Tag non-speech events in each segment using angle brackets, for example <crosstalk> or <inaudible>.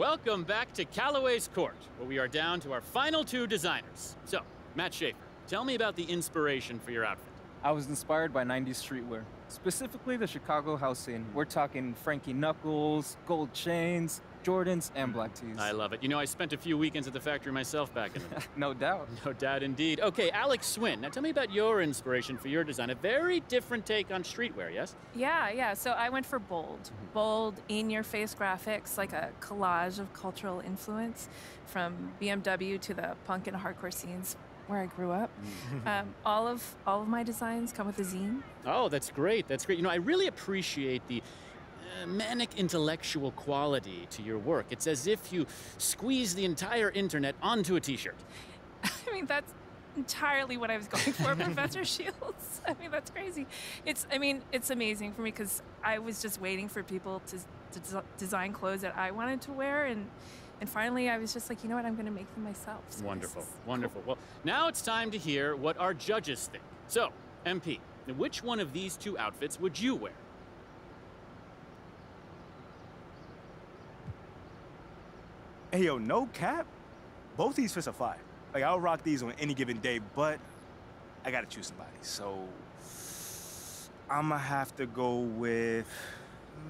welcome back to Calloway's Court, where we are down to our final two designers. So, Matt Schaefer, tell me about the inspiration for your outfit. I was inspired by 90s streetwear, specifically the Chicago house scene. We're talking Frankie Knuckles, gold chains, Jordans, and black tees. I love it. You know, I spent a few weekends at the factory myself back in the day. <laughs> no doubt. <laughs> No doubt indeed. Okay, Alex Swin, now tell me about your inspiration for your design. A very different take on streetwear, yes? Yeah, yeah. So I went for bold. Bold, in your face graphics, like a collage of cultural influence from BMW to the punk and hardcore scenes where I grew up. <laughs> um, all of all of my designs come with a zine. Oh, that's great. That's great. You know, I really appreciate the manic intellectual quality to your work. It's as if you squeeze the entire internet onto a t-shirt. <laughs> I mean, that's entirely what I was going for, <laughs> Professor Shields. <laughs> I mean, that's crazy. It's, I mean, it's amazing for me because I was just waiting for people to, to des- design clothes that I wanted to wear, and and finally I was just like, you know what, I'm going to make them myself. So Wonderful, wonderful. Well, now it's time to hear what our judges think. So, MP, which one of these two outfits would you wear? Hey, yo, no cap. Both these fits are fire. Like, I'll rock these on any given day, but I gotta choose somebody. So, I'ma have to go with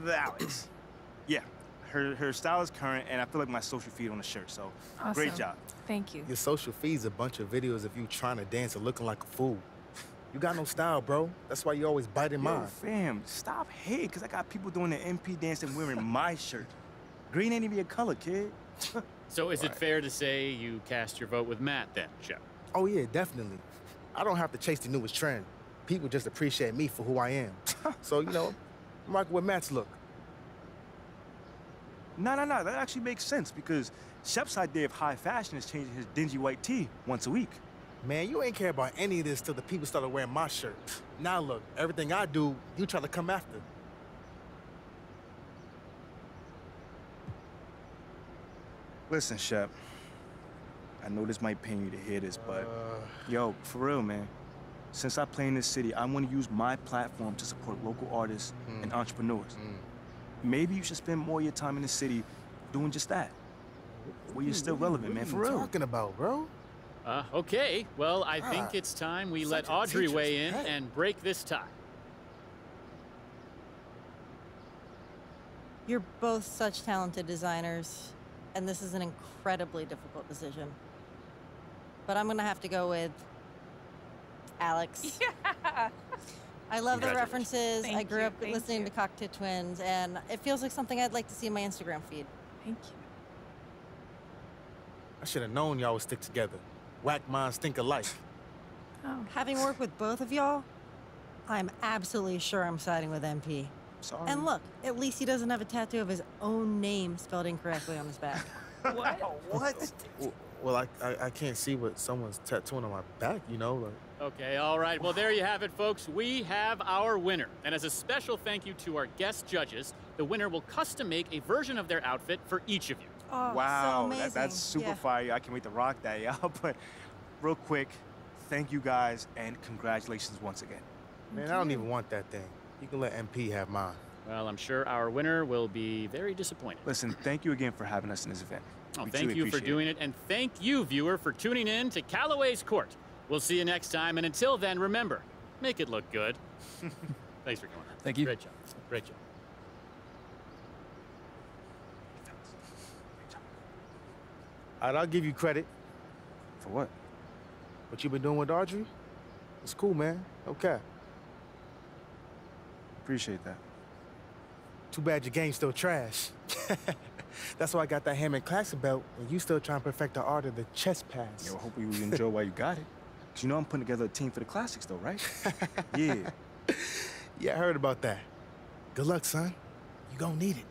Alex. <clears throat> yeah, her her style is current, and I feel like my social feed on the shirt. So, great job. Thank you. Your social feed's a bunch of videos of you trying to dance and looking like a fool. You got no style, bro. That's why you always biting Yo, mine. fam, stop hating, cause I got people doing the MP dance and wearing my shirt. Green ain't even your color, kid. <laughs> So, is it fair to say you cast your vote with Matt then, Shep? Oh yeah, definitely. I don't have to chase the newest trend. People just appreciate me for who I am. <laughs> so, you know, I'm rocking with Matt's look. No, no, no. That actually makes sense because Shep's idea of high fashion is changing his dingy white tee once a week. Man, you ain't care about any of this till the people started wearing my shirt. Now look, everything I do, you try to come after. Listen, Shep. I know this might pain you to hear this, but Uh, yo, for real, man. Since I play in this city, I want to use my platform to support local artists and entrepreneurs. mm. Maybe you should spend more of your time in the city doing just that. Where you're still relevant, man, for real. what for are you real. talking about, bro? Uh, okay. Well, I think Ah, it's time we let Audrey weigh in pet. and break this tie. You're both such talented designers, and this is an incredibly difficult decision. But I'm gonna have to go with Alex. <laughs> Yeah. I love the Congratulations. references. I grew you, up thank listening you. to Cocteau Twins, and it feels like something I'd like to see in my Instagram feed. Thank you. I should have known y'all would stick together. Whack minds think alike. Oh. Having worked with both of y'all, I'm absolutely sure I'm siding with MP. Sorry. And look, at least he doesn't have a tattoo of his own name spelled incorrectly on his back. <laughs> What? what? Well, I, I I can't see what someone's tattooing on my back, you know? Like, Okay, all right. Well, there you have it, folks. We have our winner. And as a special thank you to our guest judges, the winner will custom make a version of their outfit for each of you. Oh, wow, so that, amazing. that's super Yeah. fire. I can't wait to rock that, <laughs> y'all. But real quick, thank you guys and congratulations once again. man, I don't even want that thing. You can let MP have mine. Well, I'm sure our winner will be very disappointed. Listen, thank you again for having us in this event. Oh, We thank you for doing it, and thank you, viewer, for tuning in to Calloway's Court. We'll see you next time, and until then, remember, make it look good. <laughs> Thanks for coming. Thank you. Great job. Great job. All right, I'll give you credit. For what? What you been doing with Audrey? It's cool, man. Okay. Appreciate that. Too bad your game's still trash. <laughs> That's why I got that Hammond Classic belt, and you still trying to perfect the art of the chest pass. Yo, hope you enjoy while you got it. Cause you know I'm putting together a team for the classics, though, right? <laughs> yeah. Yeah, I heard about that. Good luck, son. You gonna need it.